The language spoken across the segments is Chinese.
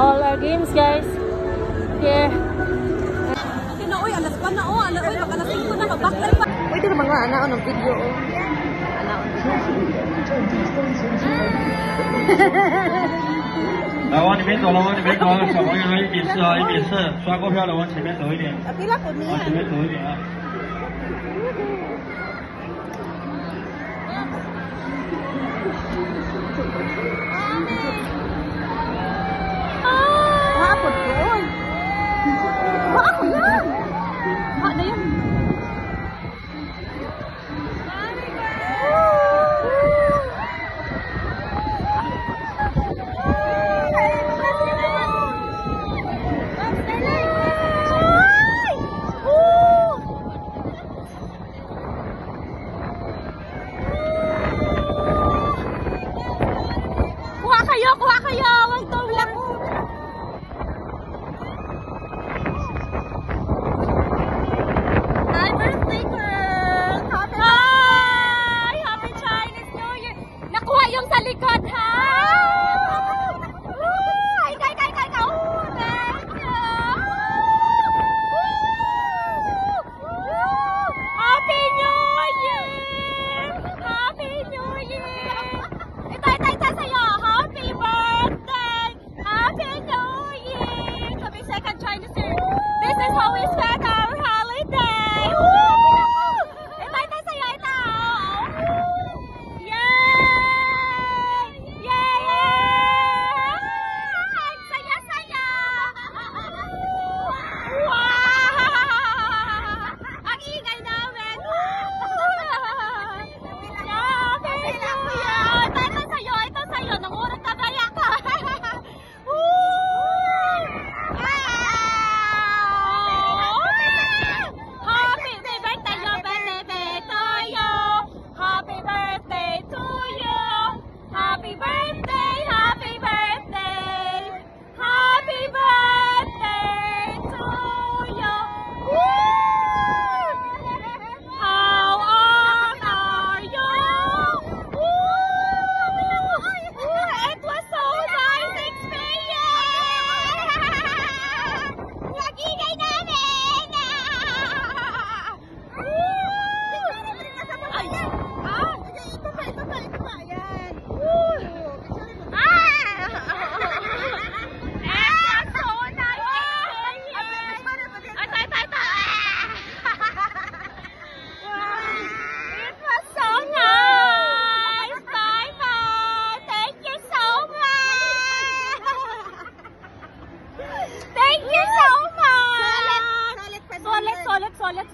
all o u r games guys. 好。Oi, anda sepan, oi, anda oi, tak ada tinggul nak bapak. Wei tu lembang lah, anak dalam video. 宝宝，你别走了，宝宝，你别走了。小朋友呢？一比四啊，一比四。刷过票了，往前面走一点。往前面走一点啊。哎呀 how is that?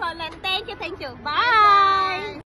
comment, thank you, thank you. Bye. Bye.